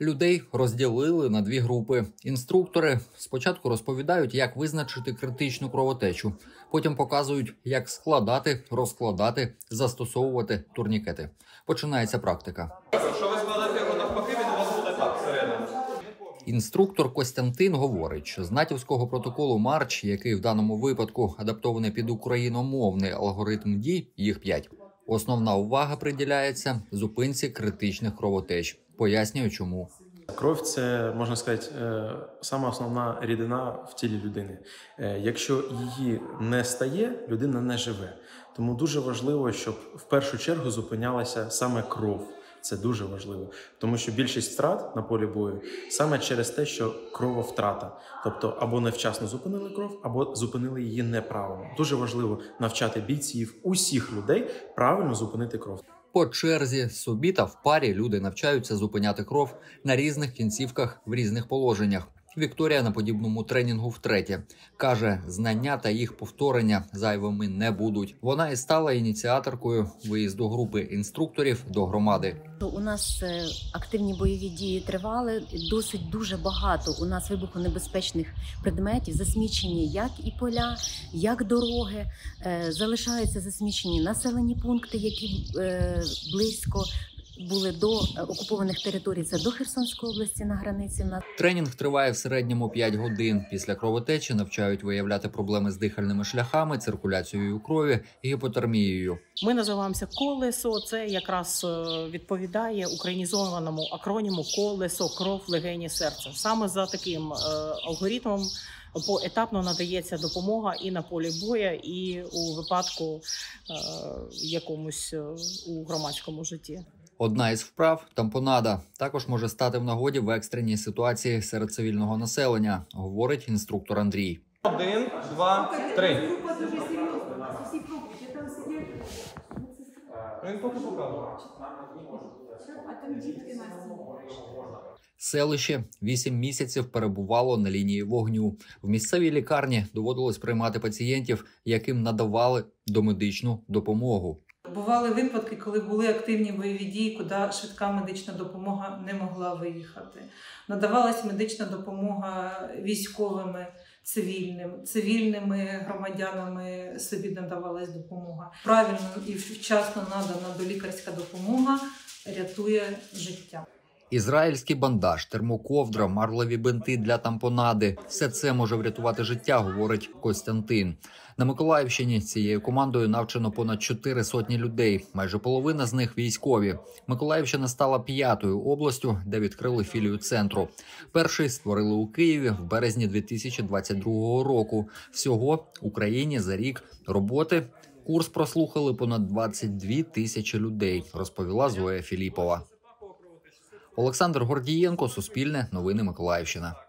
Людей розділили на дві групи. Інструктори спочатку розповідають, як визначити критичну кровотечу, потім показують, як складати, розкладати, застосовувати турнікети. Починається практика. Якщо ви складете його навпаки, він у вас буде так всередину. Інструктор Костянтин говорить, що з натівського протоколу Марч, який в даному випадку адаптований під україномовний алгоритм дій, їх п'ять. Основна увага приділяється зупинці критичних кровотеч. Пояснюю, чому. Кров це можна сказати е, сама основна рідина в тілі людини. Е, Якщо її не стає, людина не живе. Тому дуже важливо, щоб в першу чергу зупинялася саме кров. Це дуже важливо, тому що більшість втрат на полі бою саме через те, що крововтрата, тобто або невчасно зупинили кров, або зупинили її неправильно. Дуже важливо навчати бійців усіх людей правильно зупинити кров. По черзі собі та в парі люди навчаються зупиняти кров на різних кінцівках в різних положеннях. Вікторія на подібному тренінгу втретє каже, знання та їх повторення зайвими не будуть. Вона і стала ініціаторкою виїзду групи інструкторів до громади. У нас е, активні бойові дії тривали досить дуже багато. У нас вибухонебезпечних предметів засмічені як і поля, як дороги. Е, Залишаються засмічені населені пункти, які е, близько були до е, окупованих територій. Це до Херсонської області на границі. В нас Тренінг триває в середньому 5 годин. Після кровотечі навчають виявляти проблеми з дихальними шляхами, циркуляцією крові гіпотермією. Ми називаємося колесо. Це якраз е, відповідає українізованому акроніму колесо, кров, легені, серце. Саме за таким е, алгоритмом поетапно надається допомога і на полі боя, і у випадку е, якомусь е, у громадському житті. Одна із вправ тампонада також може стати в нагоді в екстреній ситуації серед цивільного населення, говорить інструктор Андрій. Один, два, три. Він поки показує. Селище вісім місяців перебувало на лінії вогню. В місцевій лікарні доводилось приймати пацієнтів, яким надавали домедичну допомогу. Бували випадки, коли були активні бойові дії, куди швидка медична допомога не могла виїхати. Надавалась медична допомога військовими, цивільним, цивільними громадянами собі надавалась допомога. Правильно і вчасно надана долікарська допомога рятує життя. Ізраїльський бандаж, термоковдра, марлеві бинти для тампонади все це може врятувати життя, говорить Костянтин. На Миколаївщині цією командою навчено понад чотири сотні людей. Майже половина з них військові. Миколаївщина стала п'ятою областю, де відкрили філію центру. Перший створили у Києві в березні 2022 року. Всього Україні за рік роботи. Курс прослухали понад 22 тисячі людей, розповіла Зоя Філіпова. Олександр Гордієнко, Суспільне, Новини Миколаївщина.